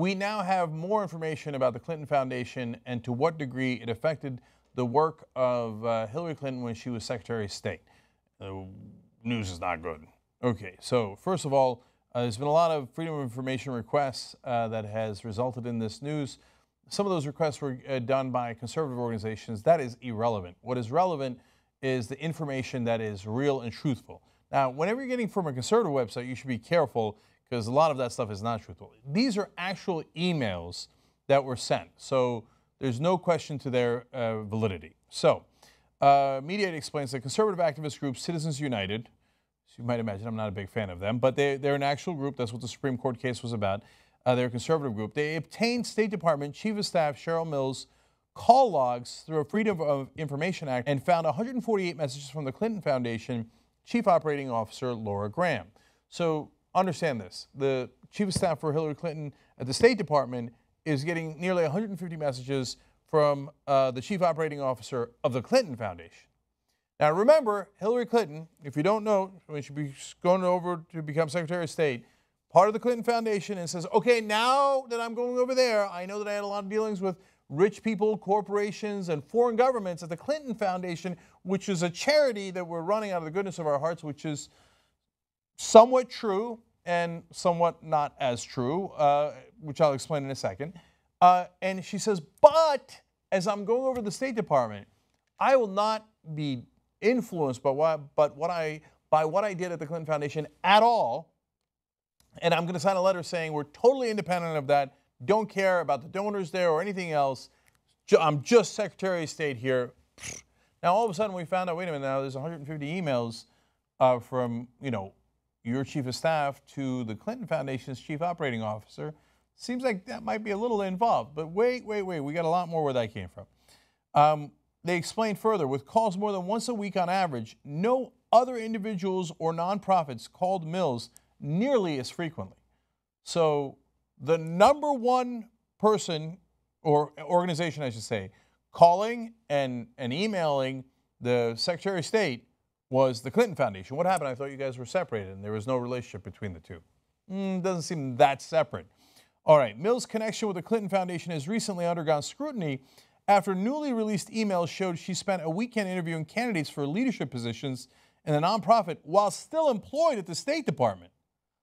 we now have more information about the Clinton Foundation and to what degree it affected the work of uh, Hillary Clinton when she was Secretary of State. The news is not good. Okay, so first of all, uh, there's been a lot of freedom of information requests uh, that has resulted in this news. Some of those requests were uh, done by conservative organizations. That is irrelevant. What is relevant is the information that is real and truthful. Now, whenever you're getting from a conservative website, you should be careful because a lot of that stuff is not truthful. These are actual emails that were sent, so there's no question to their uh, validity. So, uh, Mediaite explains that conservative activist group Citizens United, as you might imagine, I'm not a big fan of them, but they, they're an actual group. That's what the Supreme Court case was about. Uh, they're a conservative group. They obtained State Department Chief of Staff Cheryl Mills call logs through a Freedom of Information Act and found 148 messages from the Clinton Foundation Chief Operating Officer Laura Graham. So understand this the Chief of Staff for Hillary Clinton at the State Department is getting nearly 150 messages from uh, the Chief Operating Officer of the Clinton Foundation. Now remember, Hillary Clinton, if you don't know, when she be going over to become Secretary of State, part of the Clinton Foundation and says, okay, now that I'm going over there, I know that I had a lot of dealings with rich people, corporations, and foreign governments at the Clinton Foundation, which is a charity that we're running out of the goodness of our hearts, which is somewhat true and somewhat not as true, uh, which I'll explain in a second. Uh, and she says, but as I'm going over the State Department, I will not be influenced by what, but what I, by what I did at the Clinton Foundation at all. And I'm going to sign a letter saying we're totally independent of that don't care about the donors there or anything else. I'm just Secretary of State here. Now all of a sudden we found out, wait a minute, now there's 150 emails uh, from, you know, your chief of staff to the Clinton Foundation's chief operating officer. Seems like that might be a little involved, but wait, wait, wait, we got a lot more where that came from. Um, they explained further, with calls more than once a week on average, no other individuals or nonprofits called Mills nearly as frequently. So the number one person or organization, I should say, calling and, and emailing the Secretary of State was the Clinton Foundation. What happened? I thought you guys were separated and there was no relationship between the two. Mm, doesn't seem that separate. All right, Mills' connection with the Clinton Foundation has recently undergone scrutiny after newly released emails showed she spent a weekend interviewing candidates for leadership positions in the nonprofit while still employed at the State Department.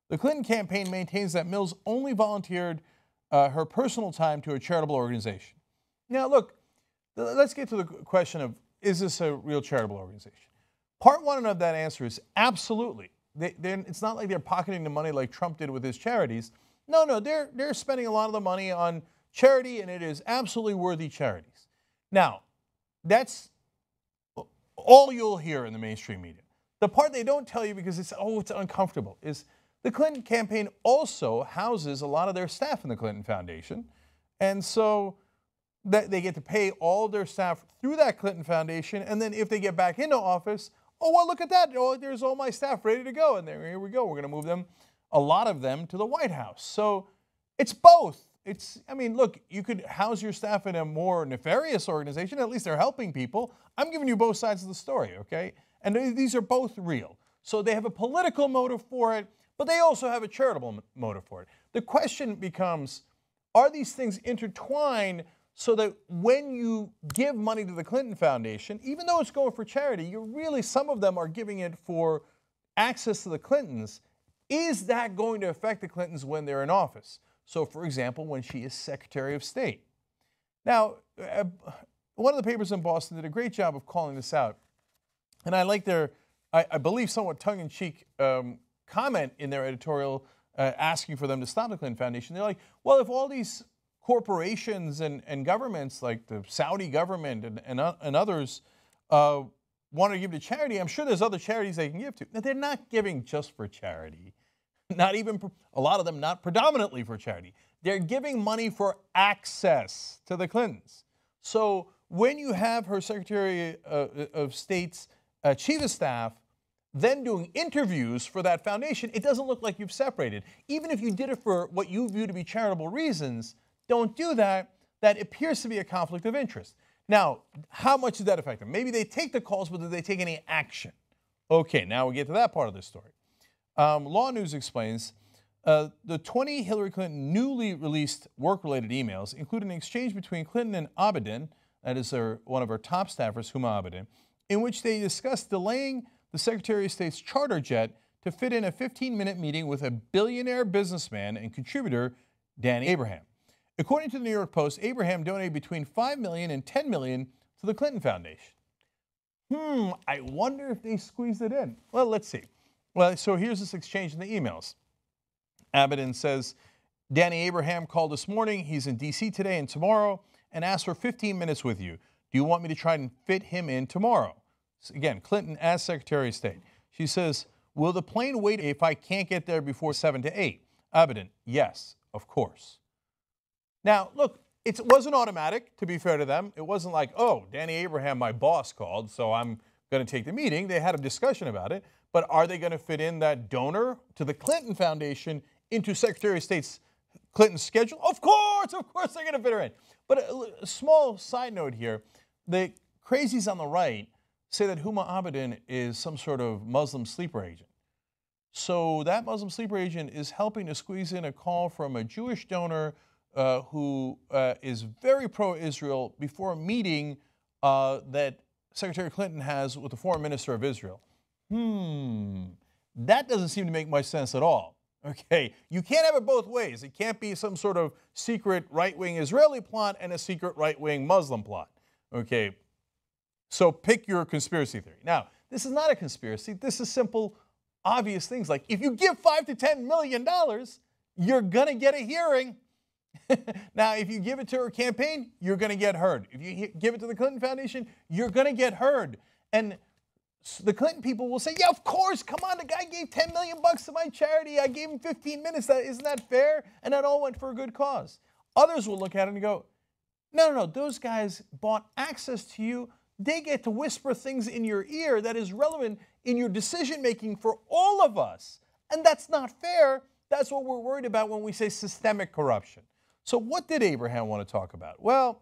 The Clinton campaign maintains that Mills only volunteered uh, her personal time to a charitable organization. Now, look, let's get to the question of is this a real charitable organization? Part one of that answer is absolutely. They, it's not like they're pocketing the money like Trump did with his charities. No, no, they're, they're spending a lot of the money on charity, and it is absolutely worthy charities. Now, that's all you'll hear in the mainstream media. The part they don't tell you because it's, oh, it's uncomfortable is the Clinton campaign also houses a lot of their staff in the Clinton Foundation. And so that they get to pay all their staff through that Clinton Foundation. And then if they get back into office, oh, well, look at that. Oh, there's all my staff ready to go. And there, here we go. We're going to move them, a lot of them, to the White House. So it's both. It's, I mean, look, you could house your staff in a more nefarious organization. At least they're helping people. I'm giving you both sides of the story, okay? And these are both real. So they have a political motive for it but they also have a charitable motive for it. The question becomes are these things intertwined so that when you give money to the Clinton Foundation, even though it's going for charity, you really, some of them are giving it for access to the Clintons. Is that going to affect the Clintons when they're in office? So, for example, when she is Secretary of State. Now, uh, one of the papers in Boston did a great job of calling this out. And I like their, I, I believe, somewhat tongue in cheek um, comment in their editorial uh, asking for them to stop the Clinton Foundation. They're like, well, if all these corporations and, and governments like the Saudi government and, and, uh, and others uh, want to give to charity, I'm sure there's other charities they can give to. Now, they're not giving just for charity. Not even, a lot of them not predominantly for charity. They're giving money for access to the Clintons. So when you have her Secretary uh, of State's uh, chief of staff then doing interviews for that foundation, it doesn't look like you've separated. Even if you did it for what you view to be charitable reasons, don't do that. That appears to be a conflict of interest. Now, how much does that affect them? Maybe they take the calls, but do they take any action? Okay, now we get to that part of the story. Um, Law News explains Uh, the 20 Hillary Clinton newly released work related emails include an exchange between Clinton and Abedin, that is her, one of her top staffers, Huma Abedin, in which they discussed delaying the Secretary of State's charter jet to fit in a 15 minute meeting with a billionaire businessman and contributor, Danny Abraham. According to the New York Post, Abraham donated between 5 million and 10 million to the Clinton Foundation. Hmm, I wonder if they squeezed it in. Well, let's see. Well, so here's this exchange in the emails. Abedin says Danny Abraham called this morning. He's in D.C. today and tomorrow and asked for 15 minutes with you. Do you want me to try and fit him in tomorrow? Again, Clinton as Secretary of State. She says, Will the plane wait if I can't get there before 7 to 8? Abedin, yes, of course. Now, look, it wasn't automatic, to be fair to them. It wasn't like, oh, Danny Abraham, my boss, called, so I'm going to take the meeting. They had a discussion about it. But are they going to fit in that donor to the Clinton Foundation into Secretary of State's Clinton's schedule? Of course, of course they're going to fit her in. But a, a, small side note here the crazies on the right say that Huma Abedin is some sort of Muslim sleeper agent. So that Muslim sleeper agent is helping to squeeze in a call from a Jewish donor uh, who uh, is very pro Israel before a meeting uh, that Secretary Clinton has with the foreign minister of Israel. Hmm, that doesn't seem to make much sense at all. Okay, you can't have it both ways. It can't be some sort of secret right wing Israeli plot and a secret right wing Muslim plot. Okay, so pick your conspiracy theory. Now, this is not a conspiracy. This is simple, obvious things like if you give five to ten million dollars, you're gonna get a hearing. now, if you give it to her campaign, you're gonna get heard. If you give it to the Clinton Foundation, you're gonna get heard. And the Clinton people will say, "Yeah, of course. Come on, the guy gave 10 million bucks to my charity. I gave him 15 minutes. That isn't that fair?" And that all went for a good cause. Others will look at it and go, "No, no, no. Those guys bought access to you. They get to whisper things in your ear that is relevant in your decision making for all of us, and that's not fair." That's what we're worried about when we say systemic corruption. So, what did Abraham want to talk about? Well,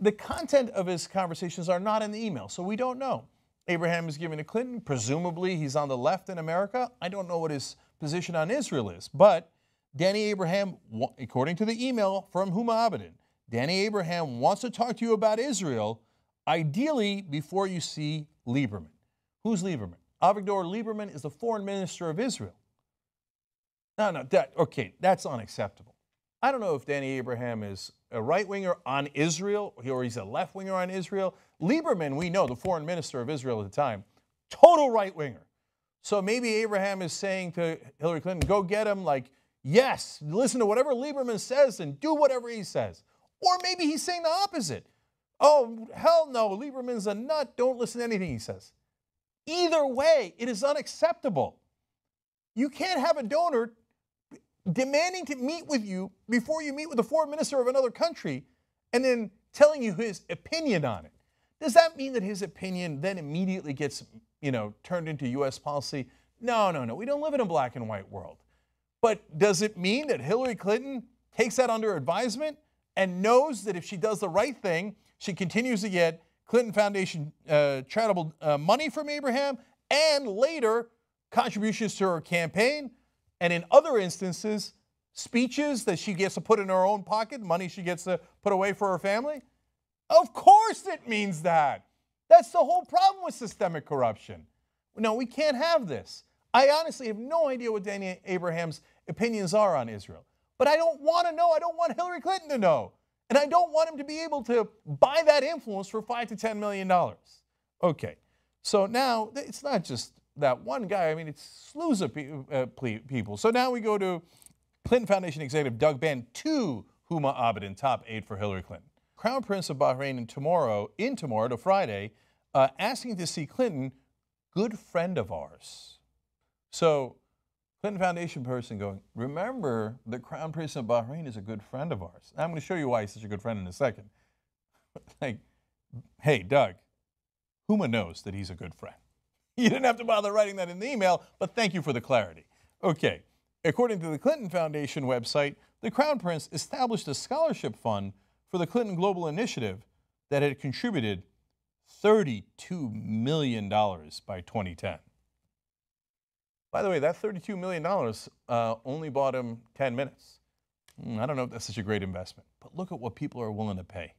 the content of his conversations are not in the email, so we don't know. Abraham is giving to Clinton. Presumably, he's on the left in America. I don't know what his position on Israel is, but Danny Abraham, according to the email from Huma Abedin, Danny Abraham wants to talk to you about Israel, ideally before you see Lieberman. Who's Lieberman? Avigdor Lieberman is the foreign minister of Israel. No, no, that, okay, that's unacceptable. I don't know if Danny Abraham is a right winger on Israel or he's a left winger on Israel. Lieberman, we know, the foreign minister of Israel at the time, total right winger. So maybe Abraham is saying to Hillary Clinton, go get him, like, yes, listen to whatever Lieberman says and do whatever he says. Or maybe he's saying the opposite. Oh, hell no, Lieberman's a nut. Don't listen to anything he says. Either way, it is unacceptable. You can't have a donor demanding to meet with you before you meet with the foreign minister of another country and then telling you his opinion on it. Does that mean that his opinion then immediately gets, you know, turned into US policy? No, no, no. We don't live in a black and white world. But does it mean that Hillary Clinton takes that under advisement and knows that if she does the right thing, she continues to get Clinton Foundation uh, charitable uh, money from Abraham and later contributions to her campaign? And in other instances, speeches that she gets to put in her own pocket, money she gets to put away for her family? Of course it means that. That's the whole problem with systemic corruption. No, we can't have this. I honestly have no idea what Danny Abraham's opinions are on Israel. But I don't want to know. I don't want Hillary Clinton to know. And I don't want him to be able to buy that influence for five to ten million dollars. Okay. So now it's not just that one guy. I mean, it's slews of uh, people. So now we go to Clinton Foundation executive Doug Band to Huma Abedin, top aide for Hillary Clinton. Crown Prince of Bahrain in tomorrow, in tomorrow to Friday, uh, asking to see Clinton, good friend of ours. So Clinton Foundation person going, remember the Crown Prince of Bahrain is a good friend of ours. I'm going to show you why he's such a good friend in a second. like, hey, Doug, Huma knows that he's a good friend. You didn't have to bother writing that in the email, but thank you for the clarity. Okay, according to the Clinton Foundation website, the Crown Prince established a scholarship fund for the Clinton Global Initiative that had contributed $32 million by 2010. By the way, that $32 million uh, only bought him 10 minutes. Mm, I don't know if that's such a great investment, but look at what people are willing to pay.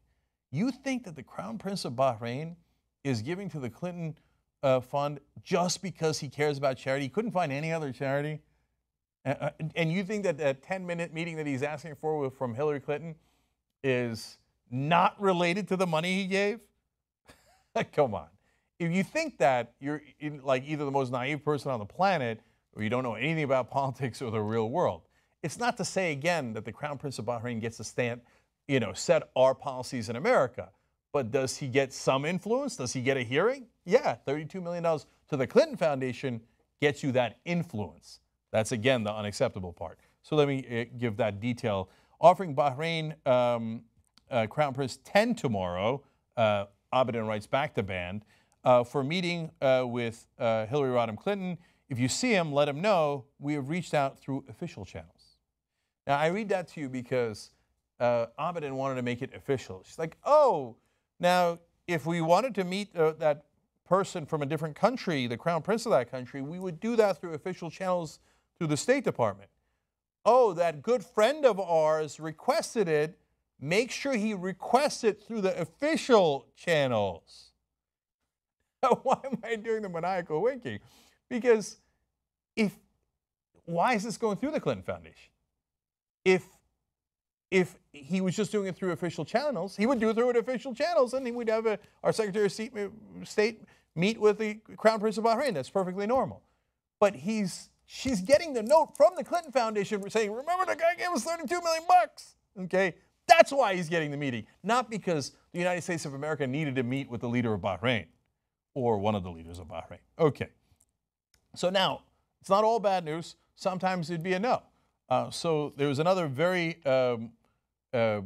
You think that the Crown Prince of Bahrain is giving to the Clinton uh, Fund just because he cares about charity? He couldn't find any other charity? Uh, and you think that that 10 minute meeting that he's asking for from Hillary Clinton is not related to the money he gave? Come on. If you think that, you're like either the most naive person on the planet or you don't know anything about politics or the real world. It's not to say again that the Crown Prince of Bahrain gets to stand, you know, set our policies in America. But does he get some influence? Does he get a hearing? Yeah, $32 million to the Clinton Foundation gets you that influence. That's again the unacceptable part. So let me uh, give that detail. Offering Bahrain um, uh, Crown Prince 10 tomorrow, uh, Abedin writes back to Band, uh, for meeting uh, with uh, Hillary Rodham Clinton. If you see him, let him know we have reached out through official channels. Now, I read that to you because uh, Abedin wanted to make it official. She's like, oh, now, if we wanted to meet that person from a different country, the crown prince of that country, we would do that through official channels through the State Department. Oh, that good friend of ours requested it. Make sure he requests it through the official channels. why am I doing the maniacal winking? Because if why is this going through the Clinton Foundation? If if he was just doing it through official channels, he would do it through official channels, and he would have a, our Secretary of uh, State meet with the Crown Prince of Bahrain. That's perfectly normal. But he's she's getting the note from the Clinton Foundation saying, remember the guy gave us 32 million bucks. Okay? That's why he's getting the meeting, not because the United States of America needed to meet with the leader of Bahrain or one of the leaders of Bahrain. Okay. So now, it's not all bad news. Sometimes it'd be a no. Uh, so there was another very um, uh,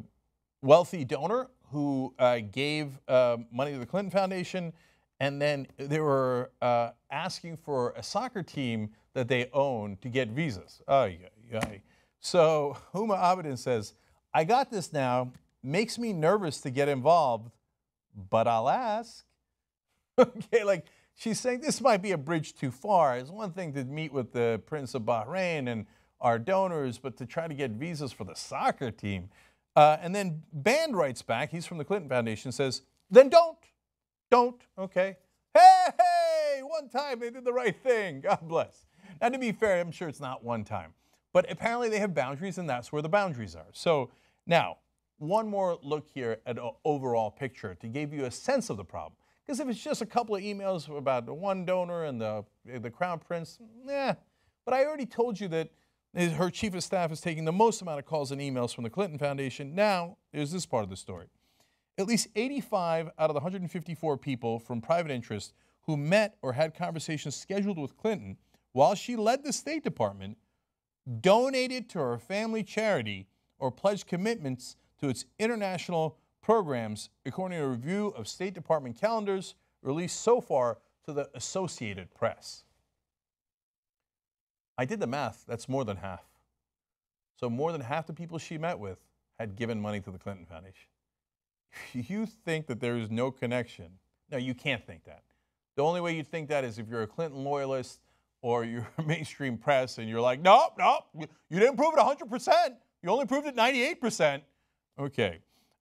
wealthy donor who uh, gave uh, money to the Clinton Foundation, and then they were uh, asking for a soccer team that they own to get visas. Oh, yeah, yeah. So Huma Abedin says, I got this now. Makes me nervous to get involved, but I'll ask. okay, like she's saying this might be a bridge too far. It's one thing to meet with the Prince of Bahrain and our donors, but to try to get visas for the soccer team. Uh, and then Band writes back, he's from the Clinton Foundation, says, then don't. Don't, okay? Hey, hey, one time they did the right thing. God bless. Now, to be fair, I'm sure it's not one time. But apparently they have boundaries, and that's where the boundaries are. So now, one more look here at an overall picture to give you a sense of the problem. Because if it's just a couple of emails about the one donor and the, the crown prince, yeah. But I already told you that her chief of staff is taking the most amount of calls and emails from the Clinton Foundation. Now, here's this part of the story. At least 85 out of the 154 people from private interest who met or had conversations scheduled with Clinton while she led the State Department, donated to her family charity or pledged commitments to its international programs, according to a review of State Department calendars released so far to the Associated Press. I did the math, that's more than half. So, more than half the people she met with had given money to the Clinton Foundation. You think that there is no connection? No, you can't think that. The only way you think that is if you're a Clinton loyalist or you're mainstream press and you're like, nope, nope, you didn't prove it 100%. You only proved it 98%. Okay.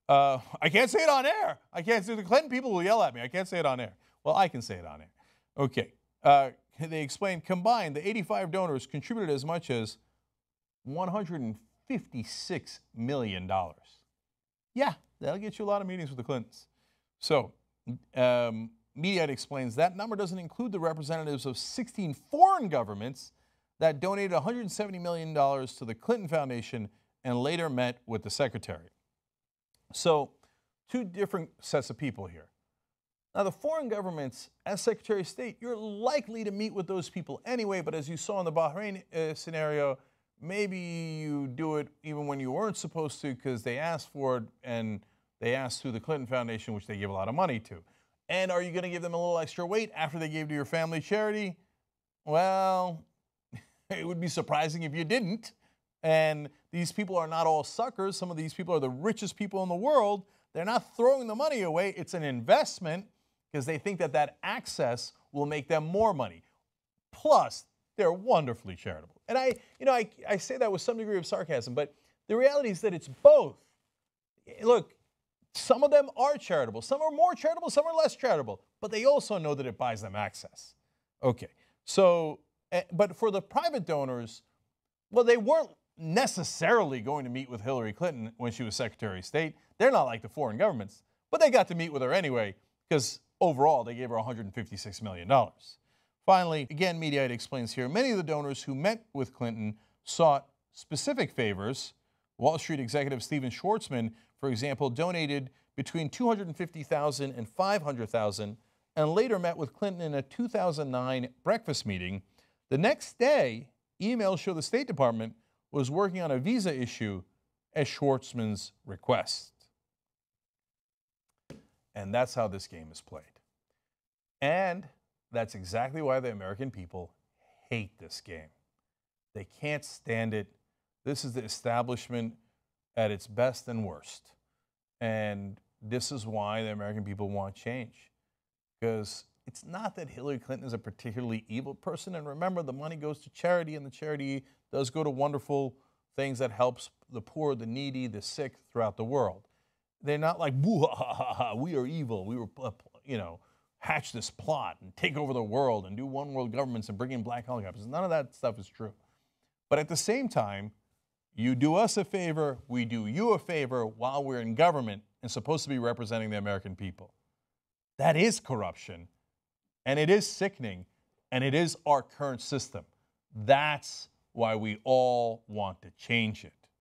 Uh, I can't say it on air. I can't say the Clinton people will yell at me. I can't say it on air. Well, I can say it on air. Okay. Uh, they explained combined, the 85 donors contributed as much as $156 million. Yeah, that'll get you a lot of meetings with the Clintons. So, um, Mediaite explains that number doesn't include the representatives of 16 foreign governments that donated $170 million to the Clinton Foundation and later met with the secretary. So, two different sets of people here. Now, the foreign governments, as Secretary of State, you're likely to meet with those people anyway, but as you saw in the Bahrain uh, scenario, maybe you do it even when you weren't supposed to because they asked for it and they asked through the Clinton Foundation, which they give a lot of money to. And are you going to give them a little extra weight after they gave to your family charity? Well, it would be surprising if you didn't. And these people are not all suckers. Some of these people are the richest people in the world. They're not throwing the money away, it's an investment because they think that that access will make them more money. Plus, they're wonderfully charitable. And I, you know, I, I say that with some degree of sarcasm, but the reality is that it's both. Look, some of them are charitable, some are more charitable, some are less charitable, but they also know that it buys them access. Okay, so, eh, but for the private donors, well, they weren't necessarily going to meet with Hillary Clinton when she was Secretary of State. They're not like the foreign governments, but they got to meet with her anyway because overall they gave her $156 million. Finally, again, Mediaite explains here many of the donors who met with Clinton sought specific favors. Wall Street executive Stephen Schwarzman, for example, donated between 250,000 and 500,000 and later met with Clinton in a 2009 breakfast meeting. The next day, emails show the State Department was working on a visa issue at Schwarzman's request. And that's how this game is played. And that's exactly why the American people hate this game. They can't stand it. This is the establishment at its best and worst. And this is why the American people want change. Because it's not that Hillary Clinton is a particularly evil person. And remember, the money goes to charity, and the charity does go to wonderful things that helps the poor, the needy, the sick throughout the world. They're not like, we are evil. We were, uh, you know, hatch this plot and take over the world and do one world governments and bring in black helicopters. None of that stuff is true. But at the same time, you do us a favor, we do you a favor while we're in government and supposed to be representing the American people. That is corruption, and it is sickening, and it is our current system. That's why we all want to change it.